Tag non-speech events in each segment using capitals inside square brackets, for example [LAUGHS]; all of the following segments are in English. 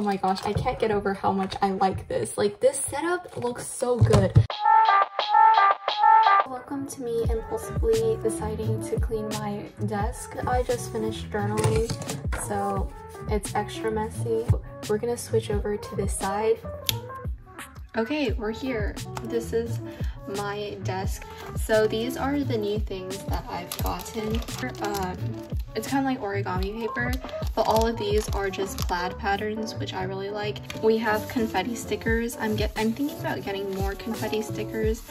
Oh my gosh, I can't get over how much I like this. Like this setup looks so good. Welcome to me impulsively deciding to clean my desk. I just finished journaling, so it's extra messy. We're gonna switch over to this side. Okay, we're here. This is my desk. So these are the new things that I've gotten. Um, it's kind of like origami paper, but all of these are just plaid patterns, which I really like. We have confetti stickers. I'm get I'm thinking about getting more confetti stickers,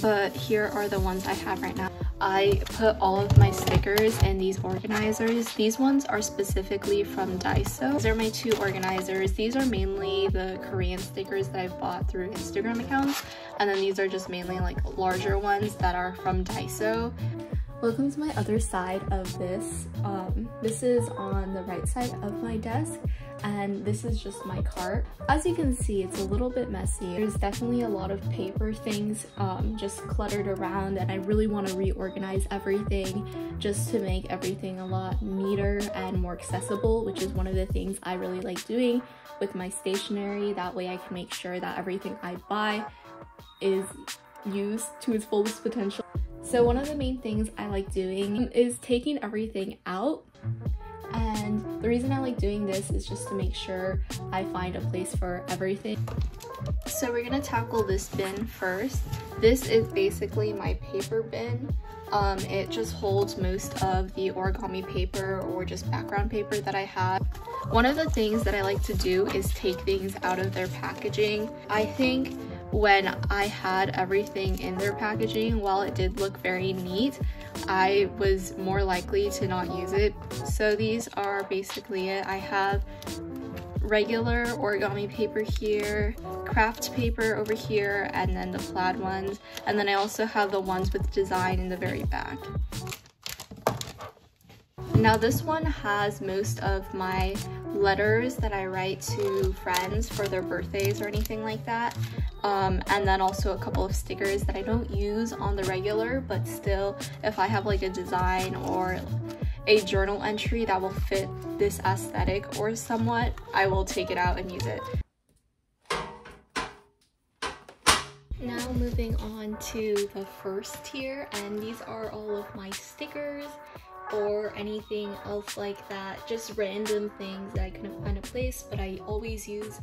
but here are the ones I have right now. I put all of my stickers in these organizers. These ones are specifically from Daiso. These are my two organizers. These are mainly the Korean stickers that I've bought through Instagram accounts, and then these are just mainly like larger ones that are from Daiso. Welcome to my other side of this. Um, this is on the right side of my desk and this is just my cart. As you can see, it's a little bit messy. There's definitely a lot of paper things um, just cluttered around and I really want to reorganize everything just to make everything a lot neater and more accessible, which is one of the things I really like doing with my stationery. That way I can make sure that everything I buy is used to its fullest potential. So one of the main things I like doing is taking everything out and the reason I like doing this is just to make sure I find a place for everything. So we're gonna tackle this bin first. This is basically my paper bin. Um, it just holds most of the origami paper or just background paper that I have. One of the things that I like to do is take things out of their packaging. I think when I had everything in their packaging, while it did look very neat, I was more likely to not use it. So these are basically it. I have regular origami paper here, craft paper over here, and then the plaid ones. And then I also have the ones with design in the very back. Now this one has most of my letters that I write to friends for their birthdays or anything like that. Um, and then also a couple of stickers that I don't use on the regular, but still if I have like a design or a journal entry that will fit this aesthetic or somewhat, I will take it out and use it. Now moving on to the first tier, and these are all of my stickers or anything else like that, just random things that I couldn't find a place, but I always use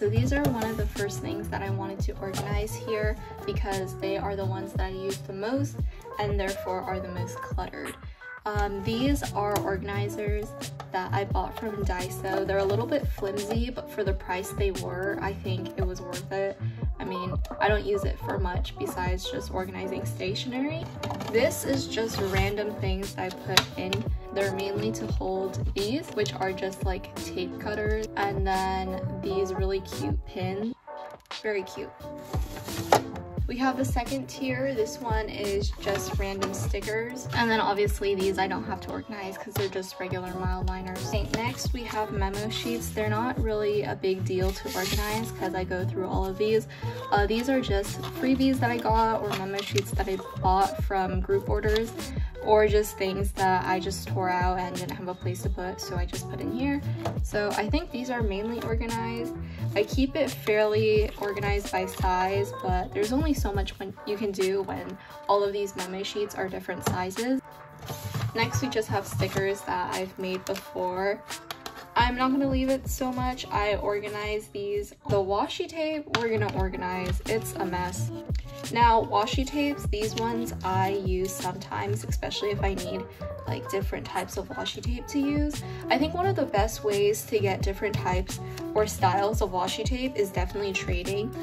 so these are one of the first things that I wanted to organize here because they are the ones that I use the most and therefore are the most cluttered. Um, these are organizers that I bought from Daiso. They're a little bit flimsy, but for the price they were, I think it was worth it. I mean, I don't use it for much besides just organizing stationery. This is just random things I put in. They're mainly to hold these, which are just like tape cutters, and then these really cute pins. Very cute. We have the second tier. This one is just random stickers. And then obviously these I don't have to organize because they're just regular Mildliners. Okay, next we have memo sheets. They're not really a big deal to organize because I go through all of these. Uh, these are just freebies that I got or memo sheets that I bought from group orders or just things that I just tore out and didn't have a place to put so I just put in here. So I think these are mainly organized. I keep it fairly organized by size but there's only so much when you can do when all of these memo sheets are different sizes. Next we just have stickers that I've made before I'm not gonna leave it so much. I organize these. The washi tape, we're gonna organize. It's a mess. Now, washi tapes, these ones I use sometimes, especially if I need like different types of washi tape to use. I think one of the best ways to get different types or styles of washi tape is definitely trading.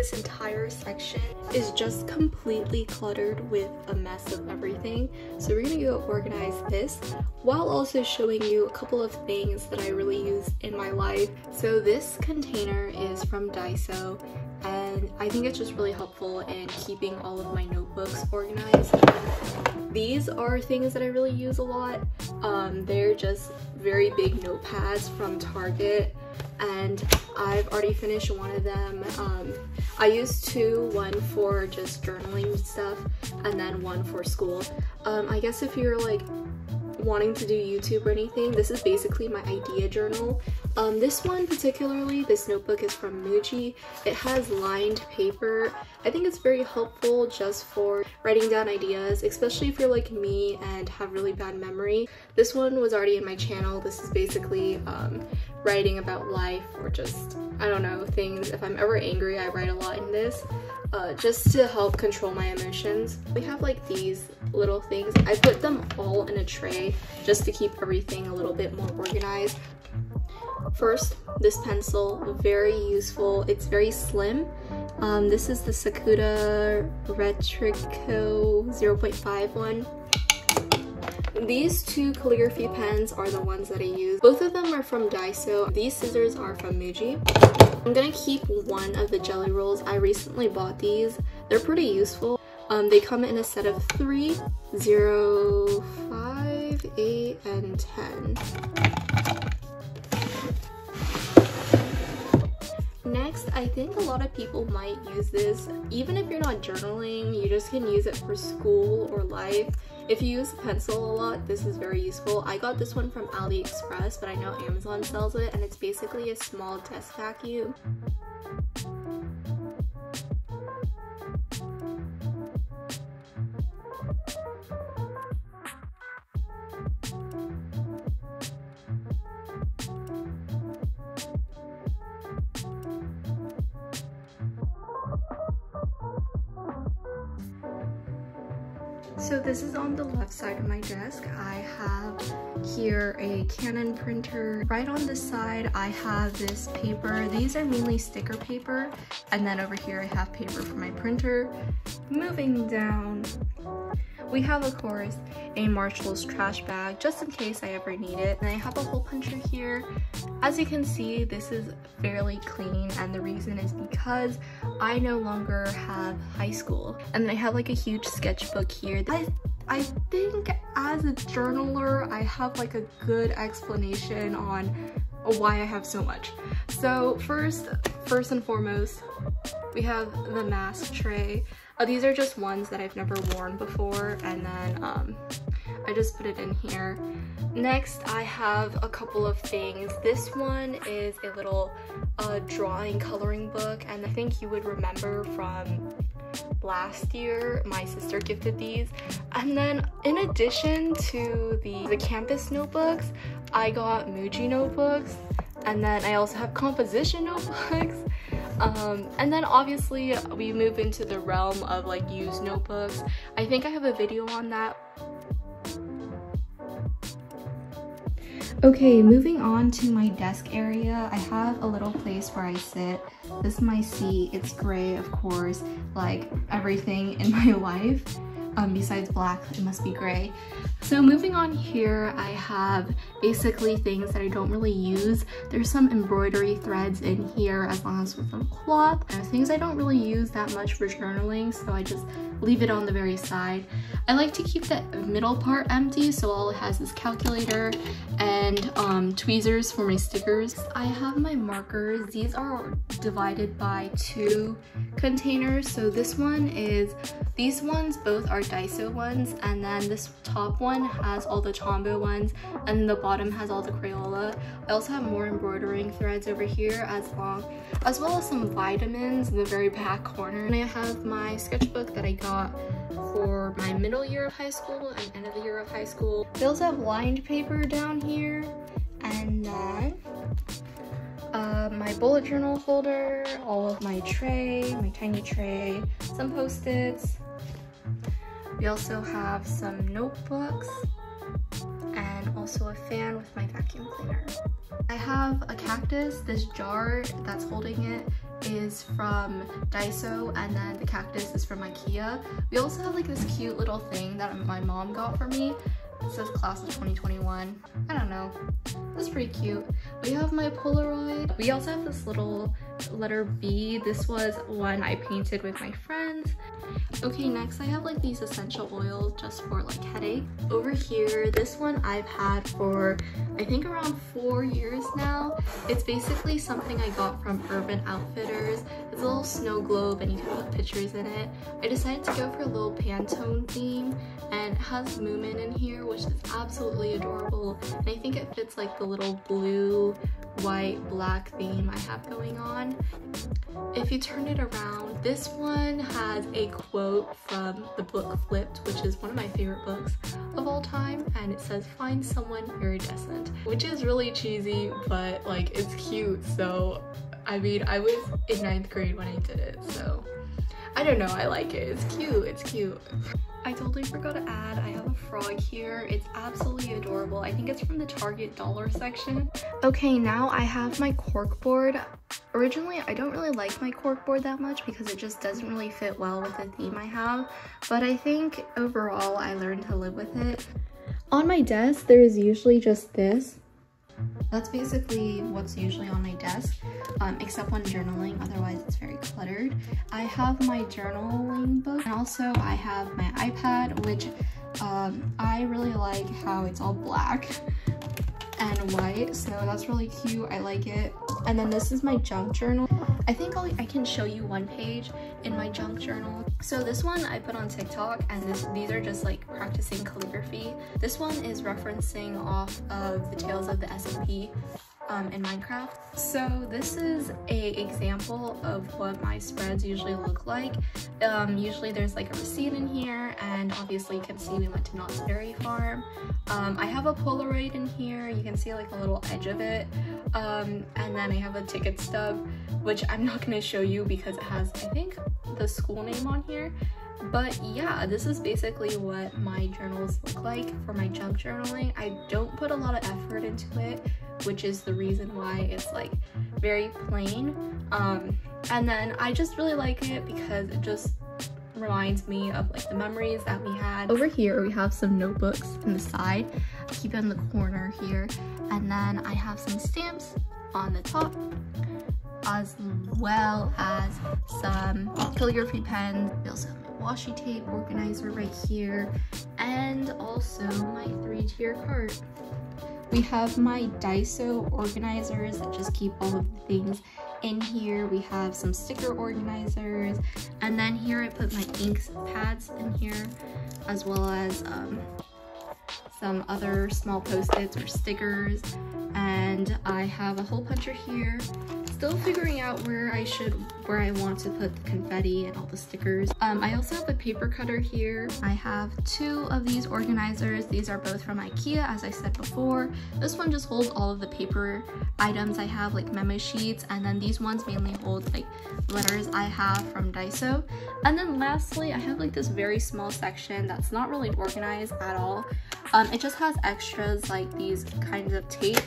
This entire section is just completely cluttered with a mess of everything. So we're gonna go organize this while also showing you a couple of things that I really use in my life. So this container is from Daiso and I think it's just really helpful in keeping all of my notebooks organized. These are things that I really use a lot. Um, they're just very big notepads from Target and I've already finished one of them. Um, I used two, one for just journaling stuff and then one for school. Um, I guess if you're like wanting to do YouTube or anything, this is basically my idea journal. Um, this one particularly, this notebook is from Muji. It has lined paper. I think it's very helpful just for writing down ideas, especially if you're like me and have really bad memory. This one was already in my channel. This is basically um, writing about life or just, I don't know, things. If I'm ever angry, I write a lot in this. Uh, just to help control my emotions. We have like these little things. I put them all in a tray just to keep everything a little bit more organized. First, this pencil, very useful. It's very slim. Um, this is the Sakuda Retrico 0.5 one. These two calligraphy pens are the ones that I use. Both of them are from Daiso. These scissors are from Muji. I'm gonna keep one of the jelly rolls. I recently bought these. They're pretty useful. Um, they come in a set of three, zero, five, eight, and 10. Next, I think a lot of people might use this. Even if you're not journaling, you just can use it for school or life. If you use pencil a lot, this is very useful. I got this one from AliExpress, but I know Amazon sells it, and it's basically a small desk vacuum. So this is on the left side of my desk. I have here a Canon printer. Right on the side, I have this paper. These are mainly sticker paper. And then over here, I have paper for my printer. Moving down, we have, of course, a Marshall's trash bag, just in case I ever need it. And I have a hole puncher here. As you can see, this is fairly clean, and the reason is because I no longer have high school. And then I have like a huge sketchbook here. I, I think as a journaler, I have like a good explanation on why I have so much. So first, first and foremost, we have the mask tray. Uh, these are just ones that I've never worn before and then um, I just put it in here. Next, I have a couple of things. This one is a little uh, drawing coloring book and I think you would remember from last year my sister gifted these and then in addition to the the campus notebooks i got muji notebooks and then i also have composition [LAUGHS] notebooks um, and then obviously we move into the realm of like used notebooks. I think I have a video on that. Okay, moving on to my desk area, I have a little place where I sit. This is my seat, it's gray of course, like everything in [LAUGHS] my life um, besides black, it must be gray. So moving on here, I have basically things that I don't really use. There's some embroidery threads in here as long as with some cloth. There things I don't really use that much for journaling, so I just leave it on the very side. I like to keep the middle part empty, so all it has is calculator and um, tweezers for my stickers. I have my markers. These are divided by two containers. So this one is, these ones both are Daiso ones, and then this top one has all the Tombow ones, and the bottom has all the Crayola. I also have more embroidering threads over here as long, as well as some vitamins in the very back corner. And I have my sketchbook that I got for my middle year of high school and end of the year of high school. They also have lined paper down here, and then uh, my bullet journal holder, all of my tray, my tiny tray, some post-its, we also have some notebooks and also a fan with my vacuum cleaner. I have a cactus. This jar that's holding it is from Daiso and then the cactus is from Ikea. We also have like this cute little thing that my mom got for me. It says class of 2021. I don't know. That's pretty cute. We have my Polaroid. We also have this little letter B. This was one I painted with my friends. Okay, next I have like these essential oils just for like headache. Over here, this one I've had for I think around four years now. It's basically something I got from Urban Outfitters. It's a little snow globe and you can put pictures in it. I decided to go for a little Pantone theme and it has Moomin in here which is absolutely adorable and I think it fits like the little blue white black theme I have going on. If you turn it around, this one has a quote from the book Flipped, which is one of my favorite books of all time, and it says, find someone iridescent, which is really cheesy, but like it's cute, so I mean, I was in ninth grade when I did it, so I don't know, I like it. It's cute, it's cute. I totally forgot to add, I have a frog here. It's absolutely adorable. I think it's from the Target dollar section. Okay, now I have my cork board. Originally, I don't really like my cork board that much because it just doesn't really fit well with the theme I have. But I think overall, I learned to live with it. On my desk, there is usually just this. That's basically what's usually on my desk, um, except when journaling, otherwise it's very cluttered. I have my journaling book, and also I have my iPad, which um, I really like how it's all black and white, so that's really cute, I like it. And then this is my junk journal. I think I'll, i can show you one page in my junk journal. So this one I put on TikTok and this, these are just like practicing calligraphy. This one is referencing off of the Tales of the SMP um, in Minecraft. So this is a example of what my spreads usually look like. Um, usually there's like a receipt in here and obviously you can see we went to Knott's Berry Farm. Um, I have a Polaroid in here. You can see like a little edge of it. Um, and then I have a ticket stub, which I'm not going to show you because it has, I think, the school name on here. But yeah, this is basically what my journals look like for my junk journaling. I don't put a lot of effort into it which is the reason why it's like very plain. Um, and then I just really like it because it just reminds me of like the memories that we had. Over here we have some notebooks in the side. I keep it in the corner here. And then I have some stamps on the top as well as some calligraphy pens. I also have my washi tape organizer right here and also my three-tier card. We have my Daiso organizers that just keep all of the things in here. We have some sticker organizers. And then here I put my ink pads in here as well as um, some other small post-its or stickers. And I have a hole puncher here still figuring out where I should, where I want to put the confetti and all the stickers. Um, I also have a paper cutter here. I have two of these organizers. These are both from Ikea, as I said before. This one just holds all of the paper items I have, like memo sheets, and then these ones mainly hold like letters I have from Daiso. And then lastly, I have like this very small section that's not really organized at all. Um, it just has extras like these kinds of tape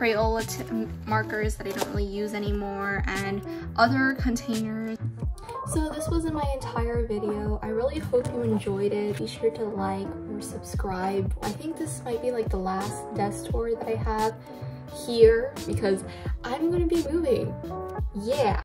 Crayola markers that I don't really use anymore and other containers. So this wasn't my entire video. I really hope you enjoyed it. Be sure to like or subscribe. I think this might be like the last desk tour that I have here because I'm going to be moving. Yeah.